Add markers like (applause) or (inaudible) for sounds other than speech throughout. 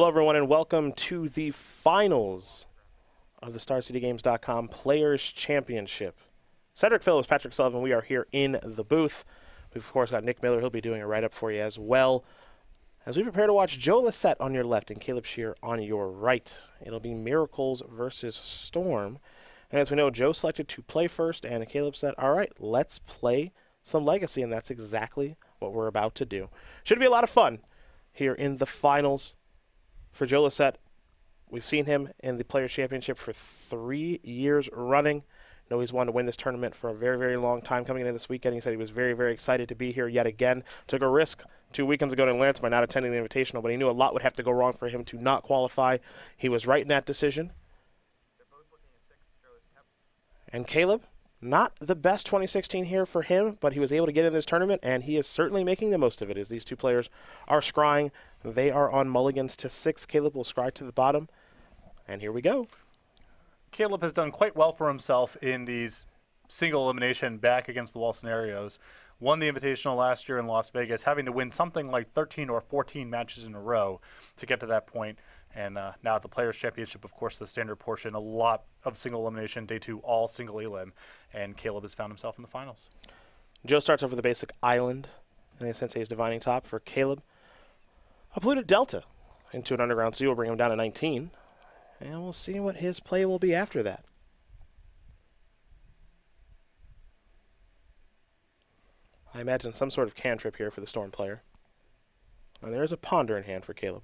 Hello, everyone, and welcome to the finals of the StarCityGames.com Players Championship. Cedric Phillips, Patrick Sullivan, we are here in the booth. We've, of course, got Nick Miller. He'll be doing a write up for you as well. As we prepare to watch Joe Lossett on your left and Caleb Scherer on your right, it'll be Miracles versus Storm. And as we know, Joe selected to play first, and Caleb said, All right, let's play some Legacy, and that's exactly what we're about to do. Should be a lot of fun here in the finals for Joe Lossett. We've seen him in the Players' Championship for three years running. I know he's wanted to win this tournament for a very, very long time. Coming into this weekend, he said he was very, very excited to be here yet again. Took a risk two weekends ago in Atlanta by not attending the Invitational, but he knew a lot would have to go wrong for him to not qualify. He was right in that decision. And Caleb, not the best 2016 here for him, but he was able to get in this tournament, and he is certainly making the most of it as these two players are scrying. They are on mulligans to six. Caleb will scry to the bottom. And here we go. Caleb has done quite well for himself in these single elimination back against the wall scenarios. Won the Invitational last year in Las Vegas, having to win something like 13 or 14 matches in a row to get to that point. And uh, now at the Players' Championship, of course, the standard portion, a lot of single elimination, day two, all single elim. And Caleb has found himself in the finals. Joe starts off with the basic island, and then Sensei's divining top for Caleb. A polluted delta into an underground sea will bring him down to 19. And we'll see what his play will be after that. I imagine some sort of cantrip here for the Storm player. And there's a ponder in hand for Caleb.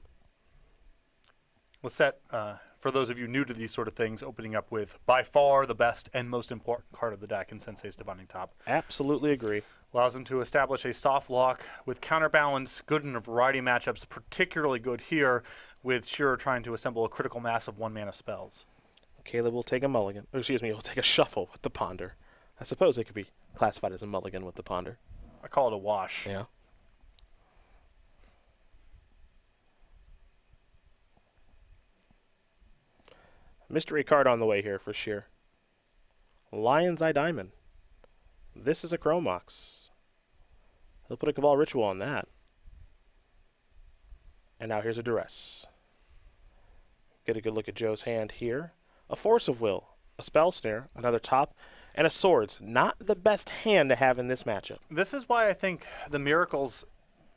Lossett, uh, for those of you new to these sort of things, opening up with by far the best and most important card of the deck in Sensei's Divining Top. Absolutely agree. Allows him to establish a soft lock with counterbalance, good in a variety of matchups, particularly good here with Scherer trying to assemble a critical mass of one mana spells. Caleb will take a mulligan. Or excuse me, he'll take a shuffle with the ponder. I suppose it could be classified as a mulligan with the ponder. I call it a wash. Yeah. Mystery card on the way here for Scherer. Lion's Eye Diamond. This is a Chrome Mox. He'll put a Cabal Ritual on that. And now here's a Duress. Get a good look at Joe's hand here. A Force of Will, a Spell Snare, another top, and a Swords. Not the best hand to have in this matchup. This is why I think the Miracles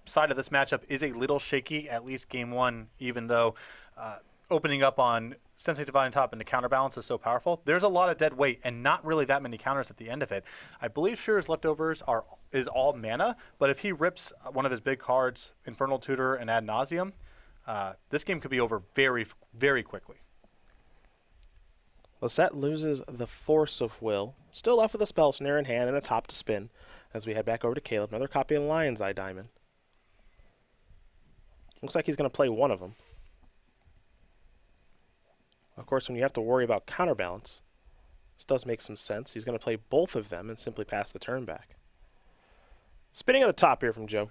side of this matchup is a little shaky, at least game one, even though uh, opening up on Sensei Divining Top and the counterbalance is so powerful. There's a lot of dead weight and not really that many counters at the end of it. I believe Scherer's leftovers are is all mana, but if he rips one of his big cards, Infernal Tutor and Ad Nauseam, uh, this game could be over very, very quickly. Lossett loses the Force of Will, still left with a Spell Snare in hand and a top to spin. As we head back over to Caleb, another copy of Lion's Eye Diamond. Looks like he's going to play one of them. Of course, when you have to worry about counterbalance, this does make some sense. He's going to play both of them and simply pass the turn back. Spinning at the top here from Joe.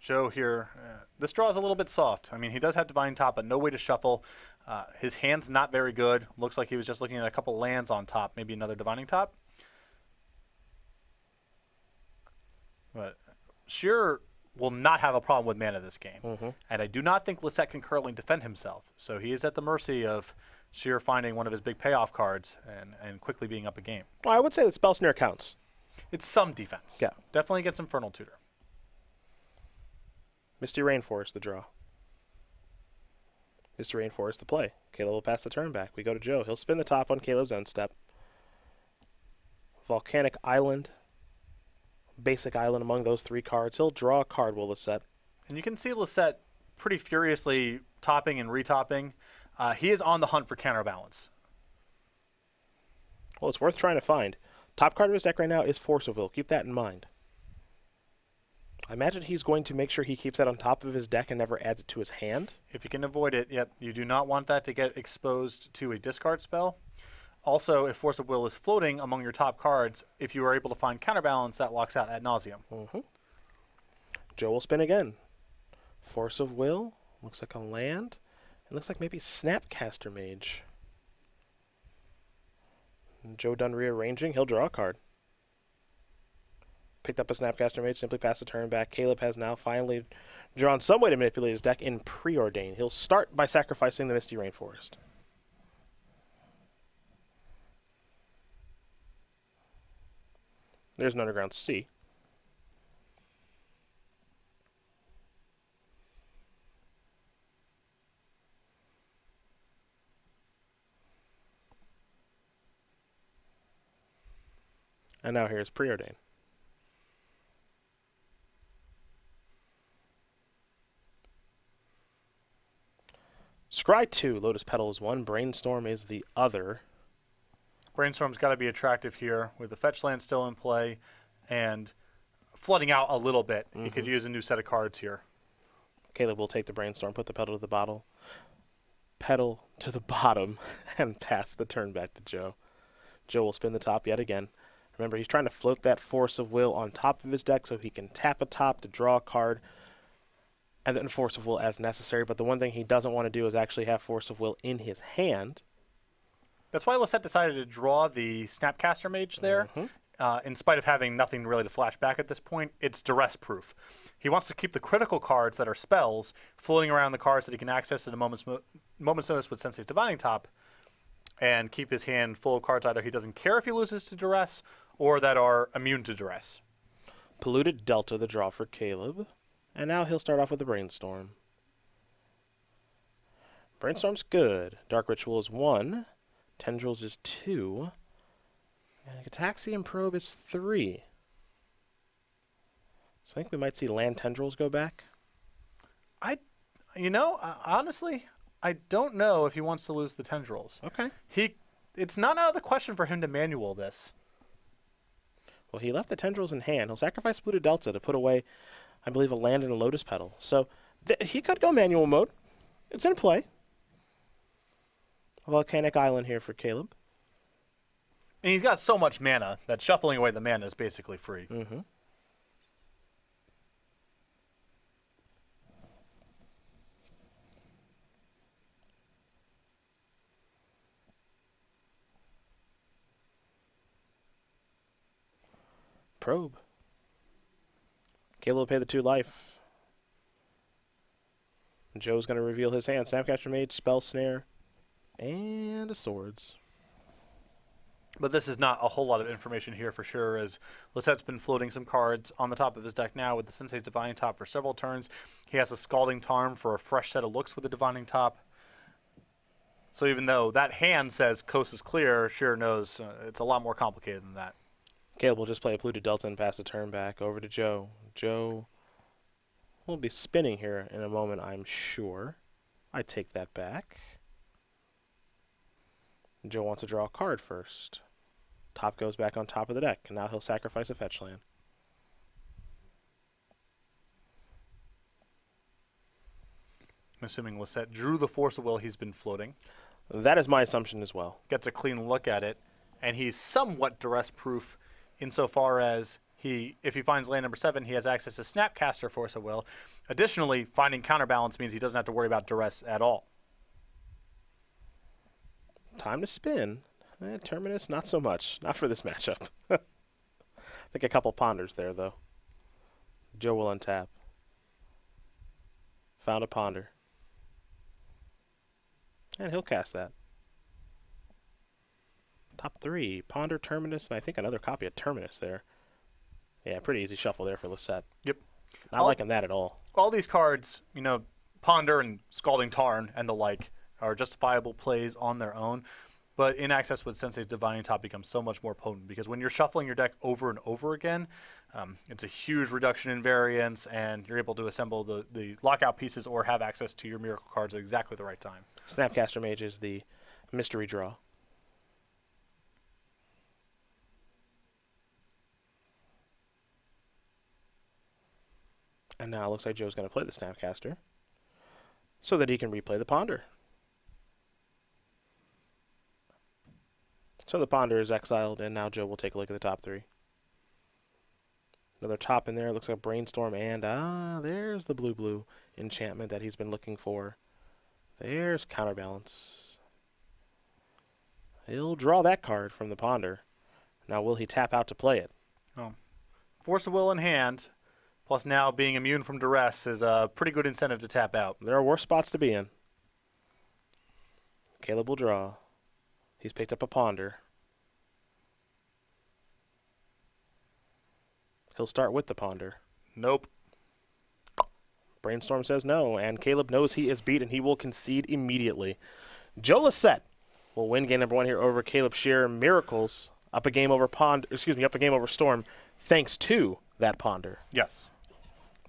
Joe here, uh, this draw is a little bit soft. I mean, he does have Divine Top, but no way to shuffle. Uh, his hand's not very good. Looks like he was just looking at a couple lands on top, maybe another Divining Top. But Scherer will not have a problem with mana this game. Mm-hmm. And I do not think Lossett can currently defend himself. So he is at the mercy of Scherer finding one of his big payoff cards and, and quickly being up a game. Well, I would say that Spell Snare counts. It's some defense. Yeah. Definitely against Infernal Tutor. Misty Rainforest, the draw. Misty Rainforest, the play. Caleb will pass the turn back. We go to Joe. He'll spin the top on Caleb's end step. Volcanic Island. Basic Island among those three cards. He'll draw a card, will Lossett. And you can see Lossett pretty furiously topping and retopping. Uh, he is on the hunt for counterbalance. Well, it's worth trying to find. Top card of his deck right now is Force of Will. Keep that in mind. I imagine he's going to make sure he keeps that on top of his deck and never adds it to his hand. If you can avoid it, yep, you do not want that to get exposed to a discard spell. Also, if Force of Will is floating among your top cards, if you are able to find counterbalance, that locks out ad nauseam. Mm-hmm. Joe will spin again. Force of Will. Looks like a land. It looks like maybe Snapcaster Mage. And Joe done rearranging. He'll draw a card. picked up a Snapcaster Mage, simply passed the turn back. Caleb has now finally drawn some way to manipulate his deck in Preordain. He'll start by sacrificing the Misty Rainforest. There's an Underground Sea. And now here's Preordain. Scry 2, Lotus Petal is one, Brainstorm is the other. Brainstorm's got to be attractive here with the fetch land still in play and flooding out a little bit. You could mm-hmm. use a new set of cards here. Caleb will take the Brainstorm, put the pedal to the bottle, pedal to the (laughs) bottom, and pass the turn back to Joe. Joe will spin the top yet again. Remember, he's trying to float that Force of Will on top of his deck so he can tap a top to draw a card and then Force of Will as necessary. But the one thing he doesn't want to do is actually have Force of Will in his hand. That's why Lossett decided to draw the Snapcaster Mage there. Uh, in spite of having nothing really to flash back at this point, it's duress proof. He wants to keep the critical cards that are spells floating around the cards that he can access at a moment's, mo- moment's notice with Sensei's Divining Top and keep his hand full of cards either he doesn't care if he loses to duress or that are immune to duress. Polluted Delta, the draw for Caleb. And now he'll start off with the Brainstorm. Brainstorm's good. Dark Ritual is one. Tendrils is two. And the Gitaxian Probe is three. So I think we might see land tendrils go back. I, you know, uh, honestly, I don't know if he wants to lose the tendrils. Okay. He, it's not out of the question for him to manual this. Well, he left the tendrils in hand. He'll sacrifice Polluted Delta to put away, I believe, a land and a Lotus Petal. So th- he could go manual mode. It's in play. Volcanic Island here for Caleb. And he's got so much mana that shuffling away the mana is basically free. Mm-hmm. Probe. Caleb will pay the two life. Joe's going to reveal his hand. Snapcaster Mage, Spell Snare, and a Swords. But this is not a whole lot of information here for sure, as Lossett's been floating some cards on the top of his deck now with the Sensei's Divining Top for several turns. He has a Scalding Tarn for a fresh set of looks with the Divining Top. So even though that hand says coast is clear, sure knows uh, it's a lot more complicated than that. Caleb will just play a polluted delta and pass the turn back over to Joe. Joe will be spinning here in a moment, I'm sure. I take that back. Joe wants to draw a card first. Top goes back on top of the deck, and now he'll sacrifice a fetch land. I'm assuming Lossett drew the Force of Will he's been floating, That is my assumption as well. gets a clean look at it, and he's somewhat duress proof insofar as he, if he finds land number seven, he has access to Snapcaster Force of Will. Additionally, finding counterbalance means he doesn't have to worry about duress at all. Time to spin. Eh, Terminus, not so much. Not for this matchup. (laughs) I think a couple ponders there, though. Joe will untap. Found a ponder. And he'll cast that. Top three. Ponder, Terminus, and I think another copy of Terminus there. Yeah, pretty easy shuffle there for Lossett. Yep. Not I'll- liking that at all. all these cards, you know, Ponder and Scalding Tarn and the like, are justifiable plays on their own. But in access with Sensei's Divining Top becomes so much more potent because when you're shuffling your deck over and over again, um, it's a huge reduction in variance, and you're able to assemble the, the lockout pieces or have access to your miracle cards at exactly the right time. Snapcaster Mage is the mystery draw. And now it looks like Joe's going to play the Snapcaster so that he can replay the Ponder. So the Ponder is exiled, and now Joe will take a look at the top three. Another top in there. Looks like a Brainstorm, and ah, there's the blue blue enchantment that he's been looking for. There's counterbalance. He'll draw that card from the ponder. Now, will he tap out to play it? Force of Will in hand, plus now being immune from duress is a pretty good incentive to tap out. There are worse spots to be in. Caleb will draw. He's picked up a ponder. He'll start with the ponder. Nope. Brainstorm says no, and Caleb knows he is beat and he will concede immediately. Joe Lossett will win game number one here over Caleb Scherer. Miracles up a game over Pond, excuse me, up a game over Storm, thanks to that ponder. Yes.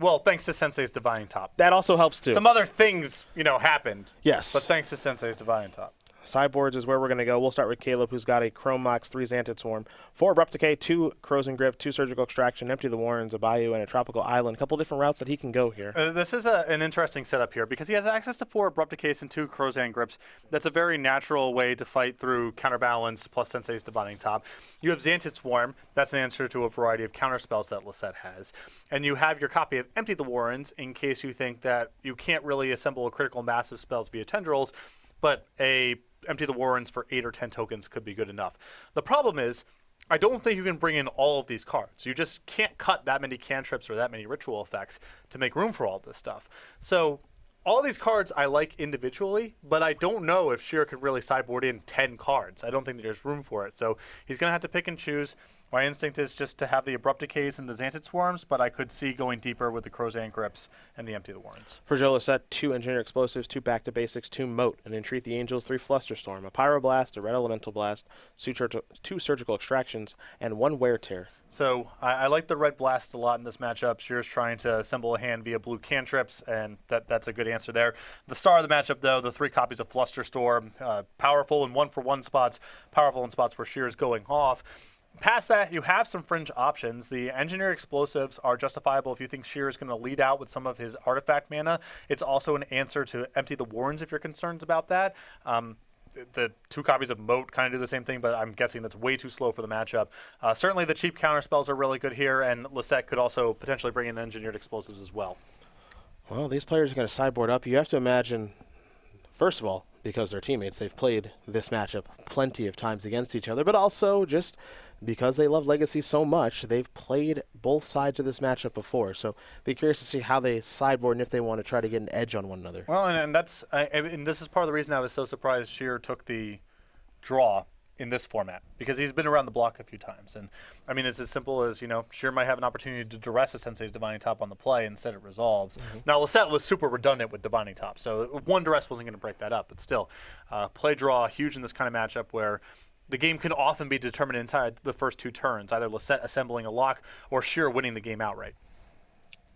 Well, thanks to Sensei's Divining Top. That also helps too. Some other things, you know, happened, yes. but thanks to Sensei's Divining Top. Sideboards is where we're going to go. We'll start with Caleb, who's got a Chrome Mox, three Xantid Swarm, four Abrupt Decay, two Krosan Grip, two Surgical Extraction, Empty the Warrens, a Bayou, and a Tropical Island. A couple different routes that he can go here. Uh, this is a, an interesting setup here because he has access to four Abrupt Decays and two Krosan Grips. That's a very natural way to fight through Counterbalance plus Sensei's Divining Top. You have Xantid Swarm. That's an answer to a variety of counter spells that Lossett has. And you have your copy of Empty the Warrens in case you think that you can't really assemble a critical mass of spells via tendrils, but a Empty the Warrens for 8 or 10 tokens could be good enough. The problem is, I don't think you can bring in all of these cards. You just can't cut that many cantrips or that many ritual effects to make room for all this stuff. So all these cards I like individually, but I don't know if Scherer can really sideboard in 10 cards. I don't think there's room for it. So he's going to have to pick and choose. My instinct is just to have the Abrupt Decays and the Xantid Swarms, but I could see going deeper with the Krosan Grips and the Empty the Warrens. For Joe Lossett, two Engineer Explosives, two Back to Basics, two Moat, an Entreat the Angels, three Flusterstorm, a Pyroblast, a Red Elemental Blast, two, Surgical Extractions, and one Wear Tear. So I, I like the red blasts a lot in this matchup. Scherer's trying to assemble a hand via blue cantrips, and that, that's a good answer there. The star of the matchup, though, the three copies of Flusterstorm, uh, powerful in one for one spots, powerful in spots where Scherer's going off. Past that, you have some fringe options. The engineer explosives are justifiable if you think Scherer is going to lead out with some of his artifact mana. It's also an answer to empty the warrens if you're concerned about that. Um, the two copies of Moat kind of do the same thing, but I'm guessing that's way too slow for the matchup. Uh, certainly, the cheap counter spells are really good here, and Lossett could also potentially bring in engineered explosives as well. Well, these players are going to sideboard up. You have to imagine, first of all, because they're teammates, they've played this matchup plenty of times against each other, but also just because they love Legacy so much, they've played both sides of this matchup before. So be curious to see how they sideboard and if they want to try to get an edge on one another. Well, and, and that's I, and this is part of the reason I was so surprised Scherer took the draw in this format because he's been around the block a few times. And I mean, it's as simple as you know, Scherer might have an opportunity to duress a Sensei's Divining Top on the play, and instead it resolves. Now, Lossett was super redundant with Divining Top, so one duress wasn't going to break that up. But still, uh, play draw huge in this kind of matchup where. The game can often be determined inside the first two turns, either Lossett assembling a lock or Scherer winning the game outright.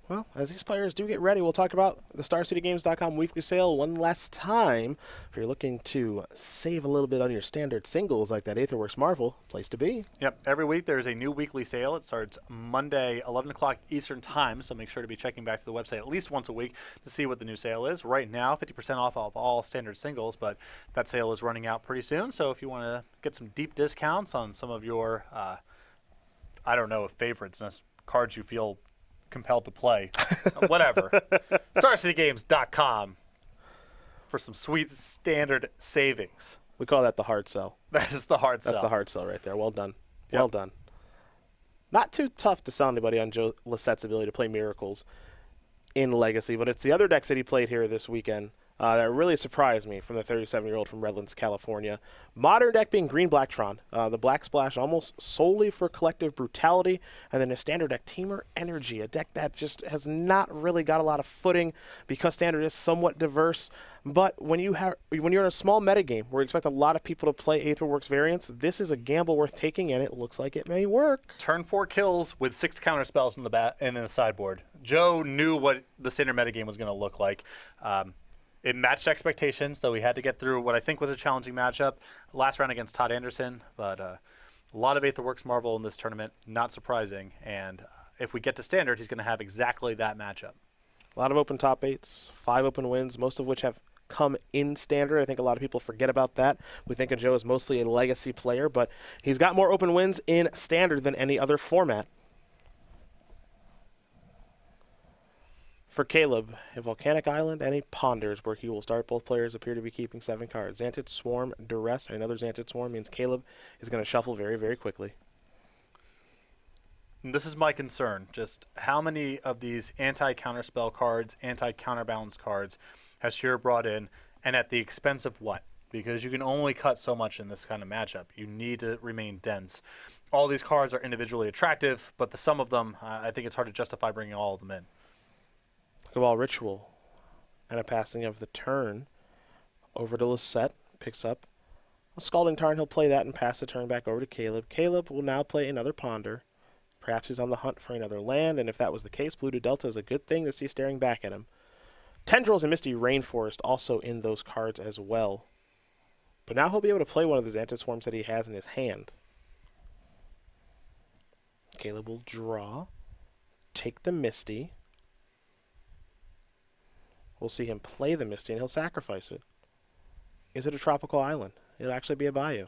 Well, as these players do get ready, we'll talk about the StarCityGames.com weekly sale one last time. If you're looking to save a little bit on your standard singles like that Aetherworks Marvel, place to be. Yep. Every week there's a new weekly sale. It starts Monday, 11 o'clock Eastern Time. So make sure to be checking back to the website at least once a week to see what the new sale is. Right now, 50% off of all standard singles, but that sale is running out pretty soon. So if you want to get some deep discounts on some of your, uh, I don't know, favorites, that's cards you feel compelled to play, (laughs) whatever, StarCityGames.com for some sweet standard savings. We call that the hard sell. That is the hard That's sell. That's the hard sell right there. Well done. Yep. Well done. Not too tough to sell anybody on Joe Lossett's ability to play miracles in Legacy, but it's the other decks that he played here this weekend uh, that really surprised me from the 37 year old from Redlands, California. Modern deck being Green Blacktron, uh, the Black Splash almost solely for collective brutality, and then a standard deck Temur Energy, a deck that just has not really got a lot of footing because standard is somewhat diverse. But when you have when you're in a small metagame where you expect a lot of people to play Aetherworks variants, this is a gamble worth taking, and it looks like it may work. turn four kills with six counter spells in the bat and in the sideboard. Joe knew what the standard metagame was going to look like. Um, it matched expectations, though we had to get through what I think was a challenging matchup last round against Todd Anderson. But uh, a lot of Aetherworks Marvel in this tournament, not surprising. And uh, if we get to standard, he's going to have exactly that matchup. A lot of open top eights, five open wins, most of which have come in standard. I think a lot of people forget about that. We think of Joe as mostly a legacy player, but he's got more open wins in standard than any other format. For Caleb, a Volcanic Island and a Ponders, where he will start. Both players appear to be keeping seven cards. Xantid Swarm, Duress, and another Xantid Swarm means Caleb is going to shuffle very, very quickly. This is my concern. Just how many of these anti counterspell cards, anti counterbalance cards has Scherer brought in, and at the expense of what? Because you can only cut so much in this kind of matchup. You need to remain dense. All these cards are individually attractive, but the sum of them, I think it's hard to justify bringing all of them in. Cabal Ritual and a passing of the turn over to Lossett. Picks up a Scalding Tarn. He'll play that and pass the turn back over to Caleb. Caleb will now play another Ponder. Perhaps he's on the hunt for another land, and if that was the case, Polluted Delta is a good thing to see staring back at him. Tendrils and Misty Rainforest also in those cards as well. But now he'll be able to play one of the Xantid Swarms that he has in his hand. Caleb will draw, take the Misty. We'll see him play the Misty and he'll sacrifice it. Is it a tropical island? It'll actually be a bayou.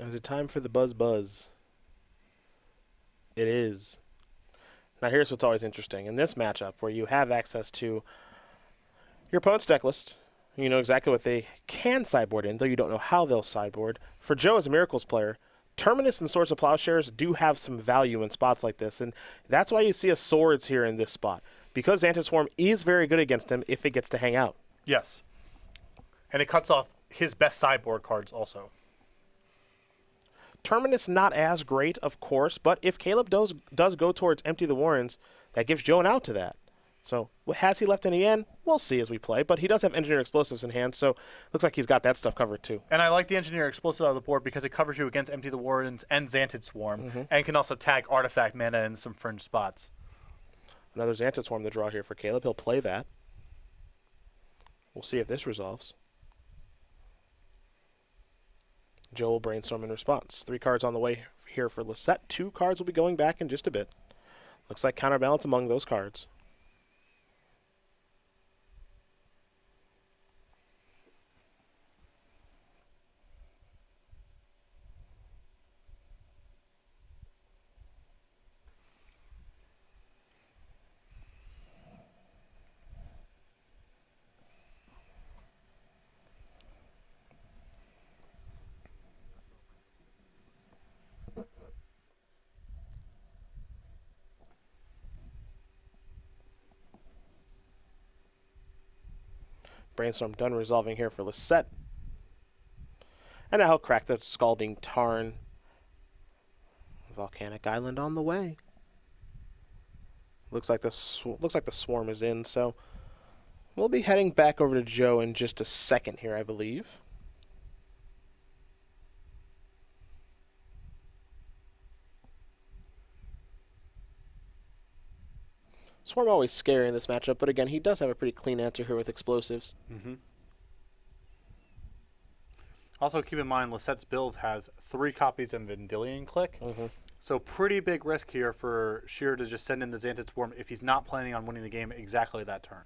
Is it time for the buzz buzz? It is. Now here's what's always interesting. In this matchup where you have access to your opponent's deck list, you know exactly what they can sideboard in, though you don't know how they'll sideboard. For Joe as a Miracles player, Terminus and Swords of Plowshares do have some value in spots like this, and that's why you see a Swords here in this spot. Because Xantid Swarm is very good against him if it gets to hang out. Yes. And it cuts off his best sideboard cards also. Terminus not as great, of course, but if Caleb does does go towards empty the Warrens, that gives Joe an out to that. So has he left any in? We'll see as we play. But he does have engineer explosives in hand, so looks like he's got that stuff covered too. And I like the engineer explosive out of the board because it covers you against Empty the Warrens and Xantid Swarm, mm-hmm. and can also tag artifact mana in some fringe spots. Another Xantid Swarm to draw here for Caleb. He'll play that. We'll see if this resolves. Joe will brainstorm in response. Three cards on the way here for Lossett. Two cards will be going back in just a bit. Looks like counterbalance among those cards. Brainstorm done resolving here for Lossett. And he'll crack the Scalding Tarn. Volcanic Island on the way. Looks like the looks like the swarm is in, so we'll be heading back over to Joe in just a second here, I believe. Swarm always scary in this matchup, but again, he does have a pretty clean answer here with explosives. Mm-hmm. Also, keep in mind, Lossett's build has three copies of Vendilion Clique. Mm-hmm. So pretty big risk here for Scherer to just send in the Xantid Swarm if he's not planning on winning the game exactly that turn.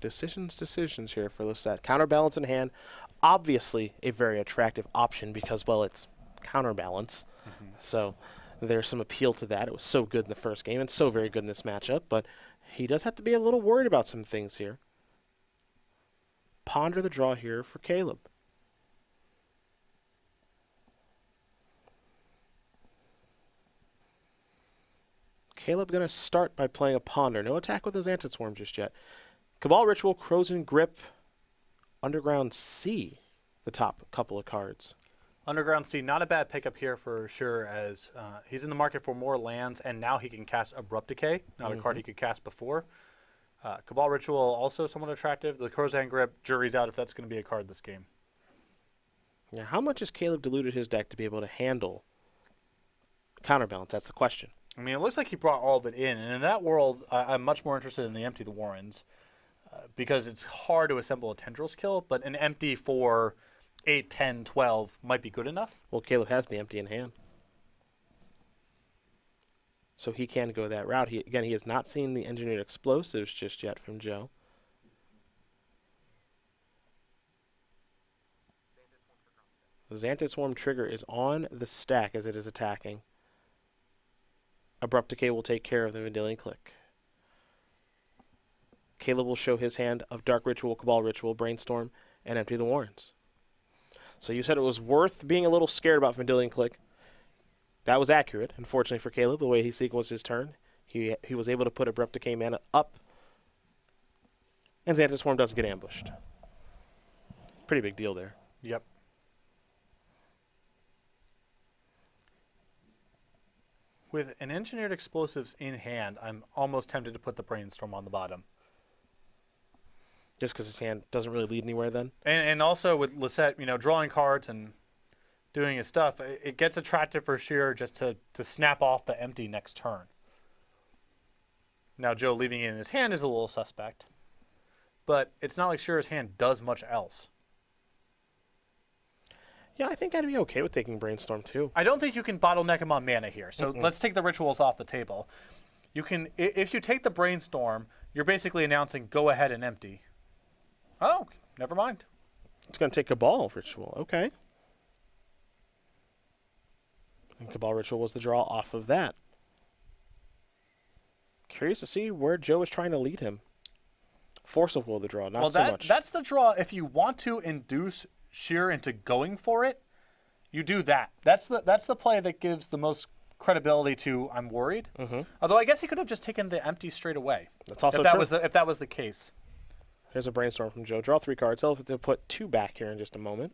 Decisions, decisions here for Lossett. Counterbalance in hand, obviously a very attractive option because, well, it's counterbalance. Mm-hmm. So there's some appeal to that. It was so good in the first game and so very good in this matchup, but he does have to be a little worried about some things here. Ponder the draw here for Caleb. Caleb going to start by playing a Ponder. No attack with his Xantid Swarm just yet. Cabal Ritual, Krosan Grip, Underground Sea, the top couple of cards. Underground Sea, not a bad pickup here for sure, as uh, he's in the market for more lands, and now he can cast Abrupt Decay, not mm-hmm. a card he could cast before. Uh, Cabal Ritual also somewhat attractive. The Krosan Grip, jury's out if that's going to be a card this game. Now, how much has Caleb diluted his deck to be able to handle counterbalance? That's the question. I mean, it looks like he brought all of it in, and in that world, I- I'm much more interested in the Empty the Warrens because it's hard to assemble a tendrils kill, but an empty for 8, 10, 12 might be good enough. Well, Caleb has the empty in hand. So he can go that route. He again he has not seen the engineered explosives just yet from Joe. Xantid Swarm trigger is on the stack as it is attacking. Abrupt Decay will take care of the Vendilion Clique. Caleb will show his hand of Dark Ritual, Cabal Ritual, Brainstorm, and Empty the Warrens. So you said it was worth being a little scared about Vendilion Clique. That was accurate, unfortunately for Caleb, the way he sequenced his turn. He he was able to put Abrupt Decay mana up, and Xantid Swarm doesn't get ambushed. Pretty big deal there. Yep. With an engineered explosives in hand, I'm almost tempted to put the brainstorm on the bottom. Just because his hand doesn't really lead anywhere then? And, and also with Lossett, you know, drawing cards and doing his stuff, it, it gets attractive for Scherer just to, to snap off the empty next turn. Now, Joe leaving it in his hand is a little suspect, but it's not like Scherer's hand does much else. Yeah, I think I'd be okay with taking Brainstorm too. I don't think you can bottleneck him on mana here. So let's take the rituals off the table. You can, if you take the brainstorm, you're basically announcing go ahead and empty. Oh, never mind. It's going to take Cabal Ritual. Okay. And Cabal Ritual was the draw off of that. Curious to see where Joe is trying to lead him. Force of Will the draw, not well, so that much. that's the draw. If you want to induce Scherer into going for it, you do that. That's the that's the play that gives the most credibility to I'm worried. Mm-hmm. Although I guess he could have just taken the empty straight away. That's also if that true. was the if that was the case. Here's a brainstorm from Joe. Draw three cards. He'll have to put two back here in just a moment.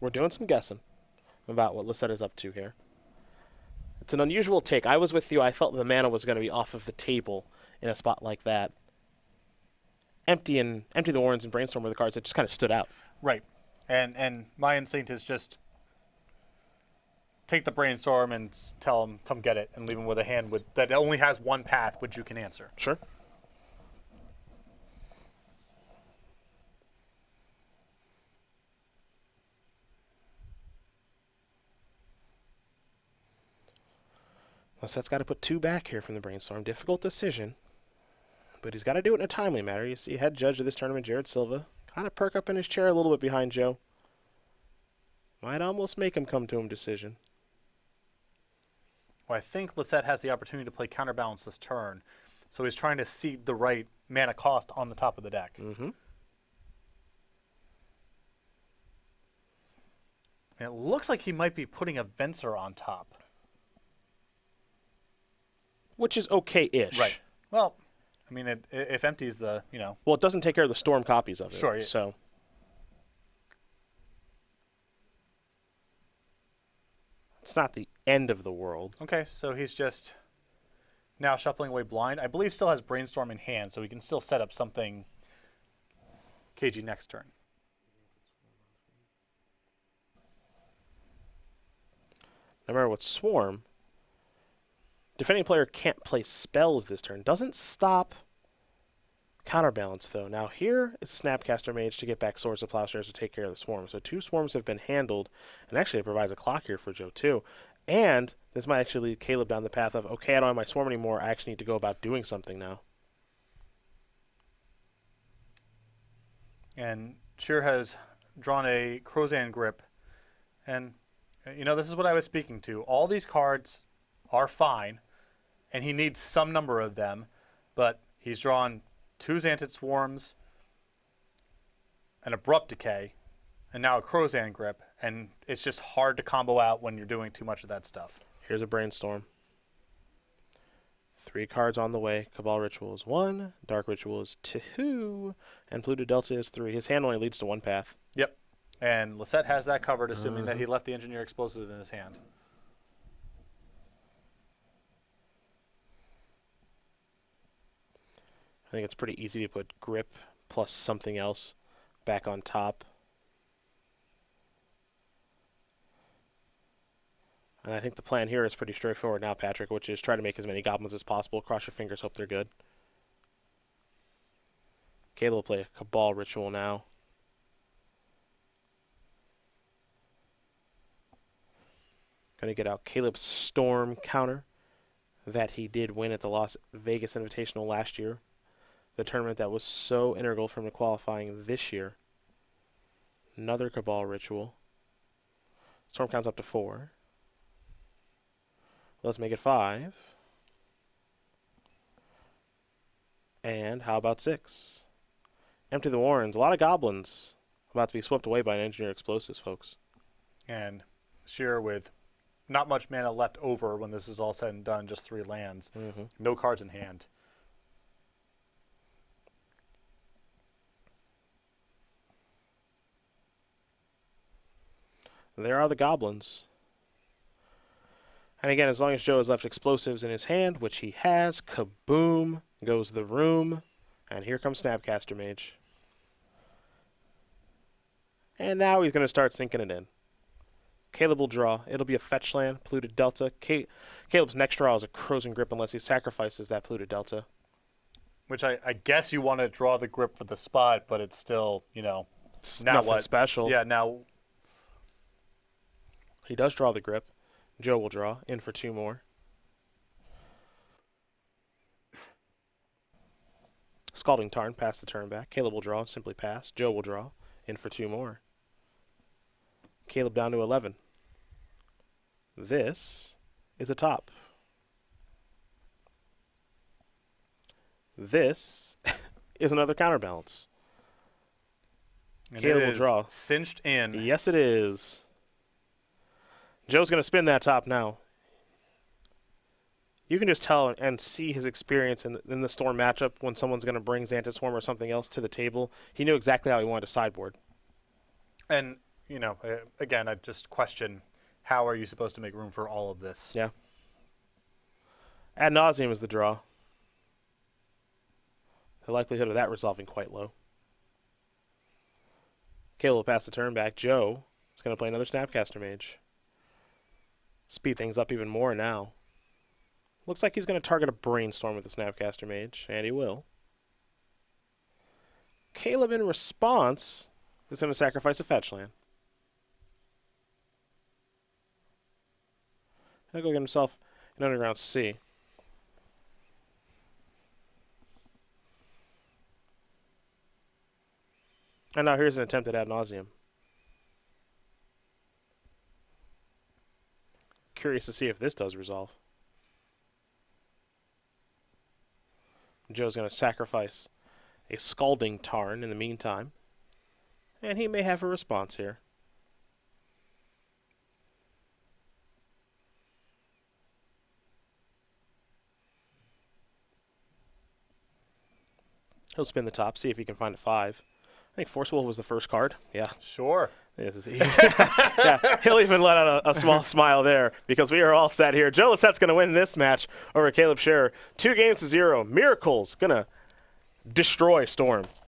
We're doing some guessing about what Lossett is up to here. It's an unusual take. I was with you. I felt the mana was going to be off of the table in a spot like that. Empty and empty the Warrens and brainstorm were the cards that just kind of stood out. Right. And and my instinct is just take the brainstorm and s- tell him come get it and leave him with a hand with that only has one path which you can answer. Sure. Lossett's got to put two back here from the brainstorm. Difficult decision, but he's got to do it in a timely manner. You see, head judge of this tournament, Jared Silva, kind of perk up in his chair a little bit behind Joe. Might almost make him come to him decision. Well, I think Lossett has the opportunity to play counterbalance this turn, so he's trying to seed the right mana cost on the top of the deck. Mm-hmm. And it looks like he might be putting a Venser on top. Which is okay-ish. Right. Well, I mean, it, if empty's the you know Well, it doesn't take care of the storm copies of it. Sure, yeah. So. It's not the end of the world. okay, so he's just now shuffling away blind. I believe still has brainstorm in hand, so he can still set up something. KG next turn. No matter what Swarm, defending player can't play spells this turn. Doesn't stop counterbalance, though. Now, here is Snapcaster Mage to get back Swords of Plowshares to take care of the Swarm. So, two Swarms have been handled, and actually, it provides a clock here for Joe, too. And this might actually lead Caleb down the path of, okay, I don't have my Swarm anymore. I actually need to go about doing something now. and Scherer has drawn a Krosan grip, and you know this is what I was speaking to. All these cards are fine, and he needs some number of them, but he's drawn two Xantid Swarms, an Abrupt Decay, and now a Krosan grip, and it's just hard to combo out when you're doing too much of that stuff. Here's a brainstorm. Three cards on the way. Cabal Ritual is one, Dark Ritual is two, and Polluted Delta is three. His hand only leads to one path. Yep. And Lossett has that covered, assuming that he uh-huh. left the Engineer Explosive in his hand. I think it's pretty easy to put grip plus something else back on top. And I think the plan here is pretty straightforward now, Patrick, which is try to make as many goblins as possible. Cross your fingers, hope they're good. Caleb will play a Cabal Ritual now. Going to get out Caleb's Storm counter that he did win at the Las Vegas Invitational last year the tournament that was so integral from the qualifying this year. Another Cabal ritual. Storm counts up to four. Let's make it five. And how about six? Empty the Warrens. A lot of goblins about to be swept away by an engineer explosives, folks. And Scherer with not much mana left over when this is all said and done, just three lands. Mm-hmm. No cards in hand. There are the goblins. And again, as long as Joe has left explosives in his hand, which he has, kaboom goes the room. And here comes Snapcaster Mage. And now he's going to start sinking it in. Caleb will draw. It'll be a fetch land, polluted delta. Ca- Caleb's next draw is a Krosan Grip unless he sacrifices that polluted delta. Which I, I guess you want to draw the grip for the spot, but it's still, you know. It's nothing what? special. Yeah, now He does draw the grip. Joe will draw in for two more. Scalding Tarn, pass the turn back. Caleb will draw, simply pass. Joe will draw, in for two more. Caleb down to 11. This is a top. This (laughs) is another counterbalance. and Caleb will draw. cinched in. Yes, it is. Joe's going to spin that top now. You can just tell and see his experience in the, in the Storm matchup when someone's going to bring Xantid Swarm or something else to the table. He knew exactly how he wanted to sideboard. And, you know, again, I just question how are you supposed to make room for all of this? Yeah. Ad nauseam is the draw. The likelihood of that resolving quite low. Caleb will pass the turn back. Joe is going to play another Snapcaster Mage. Speed things up even more now. Looks like he's going to target a Brainstorm with the Snapcaster Mage, and he will. Caleb, in response, is going to sacrifice a fetch land. He'll go get himself an Underground Sea. And now here's an attempt at ad nauseam. Curious to see if this does resolve. Joe's going to sacrifice a scalding tarn in the meantime. And he may have a response here. He'll spin the top, see if he can find a five. I think Force of Will was the first card. Yeah. Sure. (laughs) Yeah, he'll even let out a, a small smile there because we are all set here. Joe Lossett's going to win this match over Caleb Scherer. Two games to zero. Miracles going to destroy Storm.